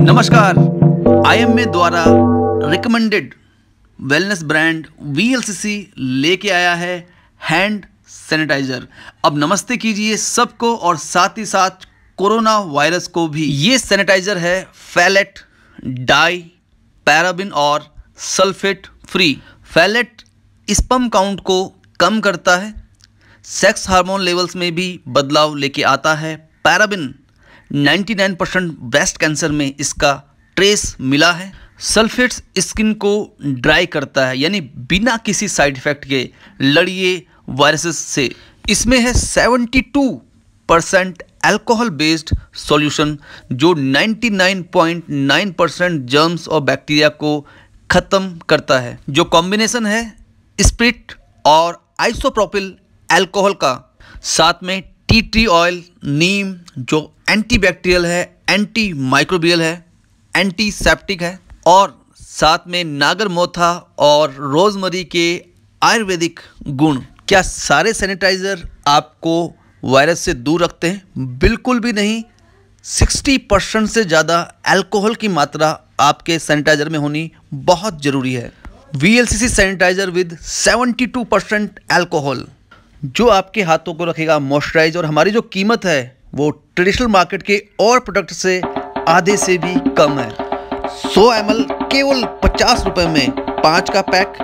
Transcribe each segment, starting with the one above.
नमस्कार। आईएमए द्वारा recommended wellness brand VLCC लेके आया है हैंड सैनिटाइजर अब नमस्ते कीजिए सबको और साथ ही साथ कोरोना वायरस को भी। ये सैनिटाइजर है फैलेट डाई पैराबिन और sulphate free phthalate sperm count को कम करता है। सेक्स हार्मोन लेवल्स में भी बदलाव लेके आता है। पैराबिन 99 परसेंट ब्रेस्ट कैंसर में इसका ट्रेस मिला है। सल्फेट्स स्किन को ड्राई करता है, यानी बिना किसी साइड इफ़ेक्ट के लड़िए वायरसेस से। इसमें है 72 परसेंट एल्कोहल बेस्ड सॉल्यूशन, जो 99.9 परसेंट जर्म्स और बैक्टीरिया को ख़त्म करता है। जो कॉम्बिनेशन है स्प्रिट और आइसोप्रोपिल एल्कोहल का, साथ में टी ट्री ऑयल, नीम, जो एंटीबैक्टीरियल है एंटी माइक्रोबियल है, एंटीसेप्टिक है, और साथ में नागर मोथा और रोजमरी के आयुर्वेदिक गुण। क्या सारे सैनिटाइज़र आपको वायरस से दूर रखते हैं? बिल्कुल भी नहीं। 60 परसेंट से ज़्यादा अल्कोहल की मात्रा आपके सैनिटाइज़र में होनी बहुत ज़रूरी है। V L C C sanitiser with 72 percent alcohol जो आपके हाथों को रखेगा मॉइस्चराइज और हमारी जो कीमत है, वो ट्रेडिशनल मार्केट के और प्रोडक्ट से आधे से भी कम है। 100 एम केवल पचास रुपये में, पाँच का पैक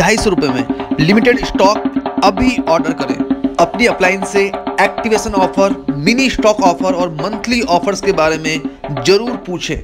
ढाई सौ रुपये में। लिमिटेड स्टॉक अभी ऑर्डर करें। अपनी अप्लायंस से activation offer mini stock offer और मंथली ऑफर्स के बारे में ज़रूर पूछें।